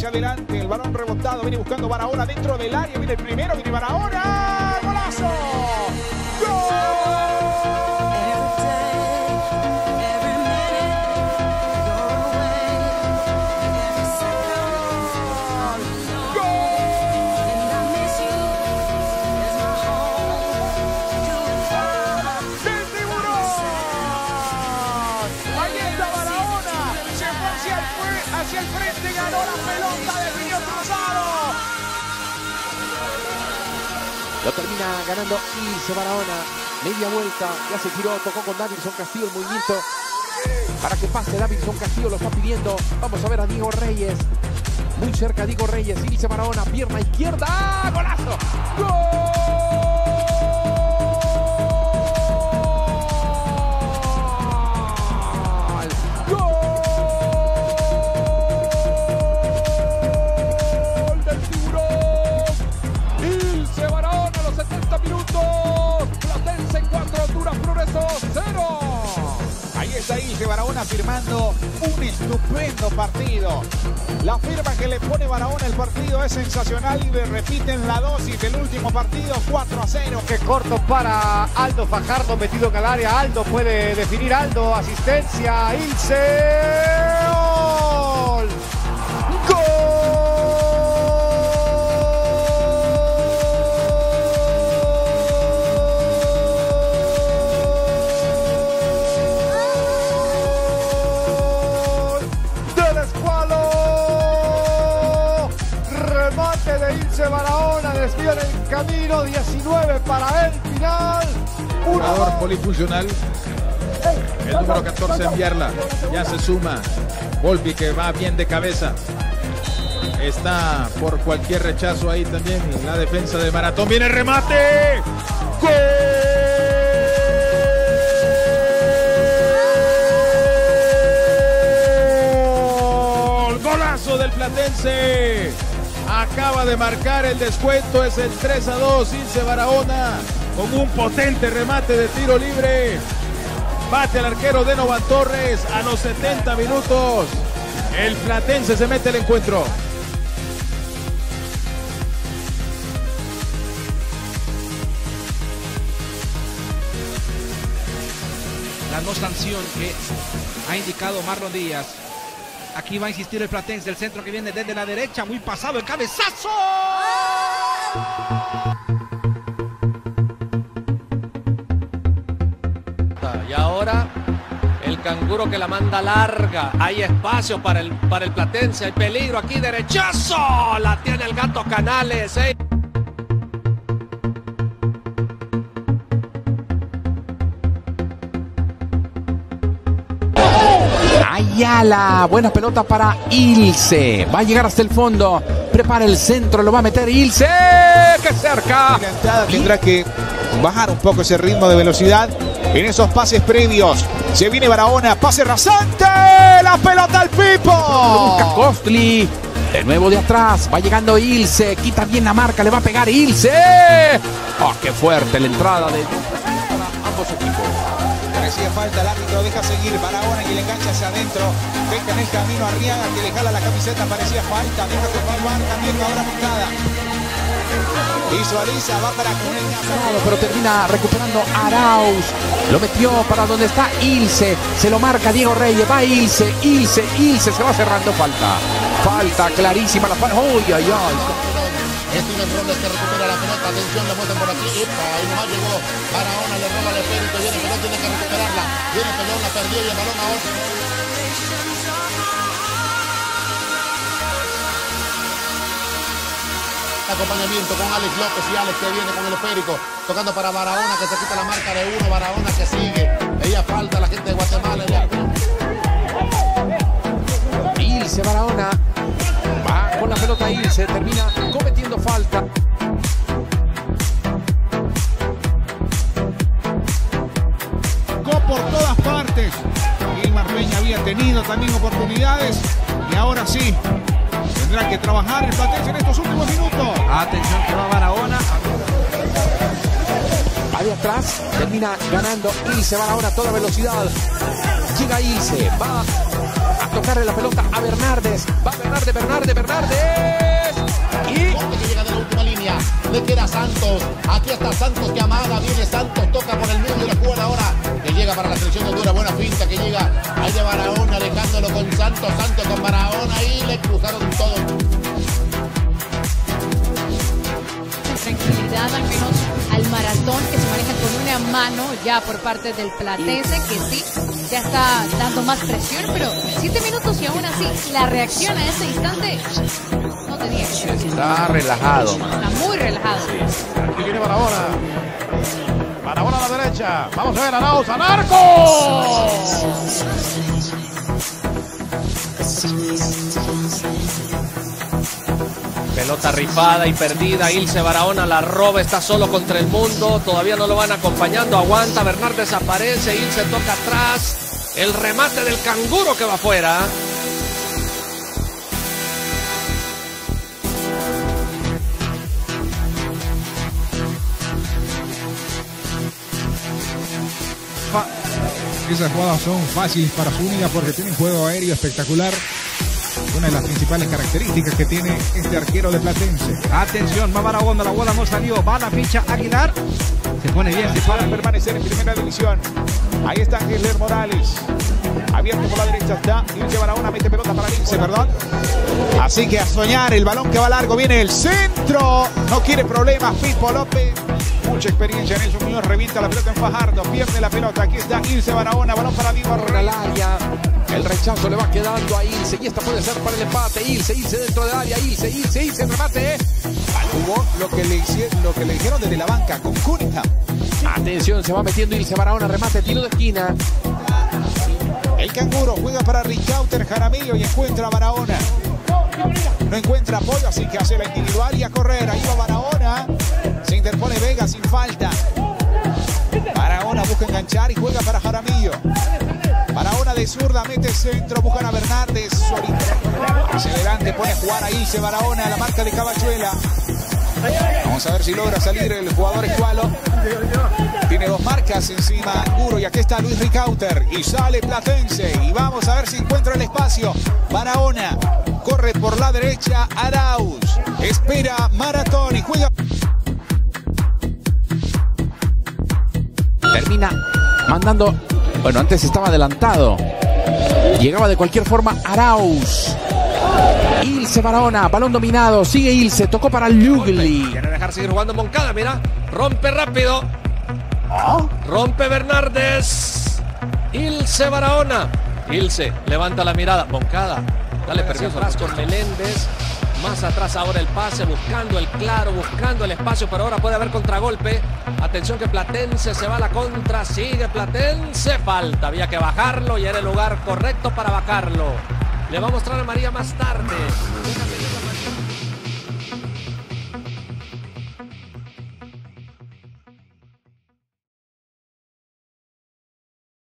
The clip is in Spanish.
hacia adelante. El balón rebotado. Viene buscando Barahona dentro del área. Viene el primero. Viene Barahona. ¡Golazo! La pelota, cruzado. Lo termina ganando Ilse Barahona. Media vuelta, ya se tiró, tocó con Davidson Castillo el movimiento. Para que pase Davidson Castillo lo está pidiendo. Vamos a ver a Diego Reyes. Muy cerca Diego Reyes. Ilse Barahona, pierna izquierda. ¡Ah! ¡Golazo! ¡Gol! Barahona firmando un estupendo partido. La firma que le pone Barahona el partido es sensacional y le repiten la dosis del último partido 4 a 0. Que corto para Aldo Fajardo metido en el área. Aldo puede definir Aldo. Asistencia. Ilse. De Ilse Barahona, desvía en el camino, 19 para el final. Un jugador polifuncional. El número 14 enviarla. Ya se suma. Volpi que va bien de cabeza. Está por cualquier rechazo ahí también. La defensa de Maratón. Viene el remate. ¡Gol! Golazo del Platense. Acaba de marcar el descuento, es el 3 a 2. Ilse Barahona con un potente remate de tiro libre. Bate al arquero de Novan Torres a los 70 minutos. El Platense se mete el encuentro. La no sanción que ha indicado Marlon Díaz Aquí va a insistir el Platense del centro que viene desde la derecha. Muy pasado el cabezazo. Y ahora el canguro que la manda larga. Hay espacio para el, para el Platense. Hay peligro aquí. Derechazo. La tiene el gato Canales. ¿eh? Ayala. Buena pelota para Ilse. Va a llegar hasta el fondo. Prepara el centro. Lo va a meter Ilse. ¡Qué cerca! Entrada tendrá que bajar un poco ese ritmo de velocidad en esos pases previos. Se viene Barahona. Pase rasante. La pelota al Pipo. Costli. De nuevo de atrás. Va llegando Ilse. Quita bien la marca. Le va a pegar Ilse. ¡Oh, qué fuerte la entrada de ambos equipos! Parecía falta, el árbitro deja seguir, Barahona que le engancha hacia adentro, deja en el camino Arriaga que le jala la camiseta, parecía falta, deja continuar, también ahora montada. Visualiza, va para Cuneña. pero termina recuperando Arauz. Lo metió para donde está Ilse. Se lo marca Diego Reyes. Va Ilse, Ilse, Ilse. Se va cerrando. Falta. Falta clarísima la falta. ¡Uy, ay, ay! Steven Robles que recupera la pelota, atención, le muestran por aquí, Epa, ahí nomás llegó Barahona, le roba el espíritu, viene Pelón, tiene que recuperarla, viene Pelón, la perdió y el balón ahora. Acompañamiento con Alex López y Alex que viene con el esférico, tocando para Barahona que se quita la marca de uno, Barahona que sigue, ella falta la gente de Guatemala. Ilse Barahona va con la pelota Ilse, termina tendrá que trabajar el Platense en estos últimos minutos. Atención que va Barahona. Va de atrás, termina ganando Ilse Barahona a toda velocidad. Llega Ilse, va a tocarle la pelota a Bernardes. Va Bernardes, Bernardes, Bernardes. Y que llega de la última línea. Le queda Santos. Aquí está Santos que amaga. Viene Santos. Toca por el medio de la jugada ahora. Que llega para la selección de Honduras. Buena finta que llega. Ahí de Barahona. Dejándolo con Santos. Santos con Barahona. Y le cruzaron todo. Tranquilidad al menos al maratón que se maneja con una mano ya por parte del platense que sí ya está dando más presión pero siete minutos y aún así la reacción a ese instante no tenía que. Está relajado, está muy relajado Aquí viene Barahona. Barahona a la derecha. Vamos a ver a Naus. ¡A Narco! Pelota rifada y perdida. Ilse Barahona la roba, está solo contra el mundo. Todavía no lo van acompañando. Aguanta. Bernard desaparece. Ilse toca atrás. El remate del canguro que va afuera. Esas jugadas son fáciles para Zúñiga porque tiene un juego aéreo espectacular. Una de las principales características que tiene este arquero de Platense. Atención, va Barahona, la bola no salió. Va la ficha Aguilar. Se pone bien, se Para para. permanecer en primera división. Ahí está Gisler Morales. Abierto por la derecha está. Ilse Barahona mete pelota para Lince, perdón. Así que a soñar, el balón que va largo viene el centro. No quiere problemas, Pipo López. Mucha experiencia en eso. Muñoz revienta la pelota en Fajardo. Pierde la pelota. Aquí está Ilse Barahona. Balón para Rey. El rechazo le va quedando a Ilse. Y esta puede ser para el empate. Ilse, Ilse dentro del área. Ilse, Ilse, Ilse, remate. Jugó lo que le hicieron, lo que le dijeron desde la banca con Cunningham. Atención, se va metiendo Ilse Barahona. Remate, tiro de esquina. El canguro juega para Ricauter Jaramillo y encuentra a Barahona. No encuentra apoyo, así que hace la individual y a correr. Ahí va Barahona. Se interpone Vega sin falta. Barahona busca enganchar y juega para Jaramillo. Barahona de zurda, mete centro, buscan a. Hacia adelante, pone a jugar ahí, se Barahona, la marca de Cabachuela. Vamos a ver si logra salir el jugador Escualo. Tiene dos marcas encima Anguro y aquí está Luis Ricauter y sale Platense y vamos a ver si encuentra el espacio. Barahona corre por la derecha Arauz. Espera Maratón y juega. Termina mandando. Bueno, antes estaba adelantado. Llegaba de cualquier forma Arauz. Ilse Barahona, balón dominado. Sigue Ilse, tocó para Lugli. Quiere dejar seguir jugando Moncada, mira. Rompe rápido. Rompe Bernardes. Ilse Barahona. Ilse levanta la mirada. Moncada. Dale permiso atrás con Meléndez. Más atrás ahora el pase, buscando el claro, buscando el espacio, pero ahora puede haber contragolpe. Atención que Platense se va a la contra, sigue Platense, falta, había que bajarlo y era el lugar correcto para bajarlo. Le va a mostrar a María más tarde.